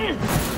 Mm.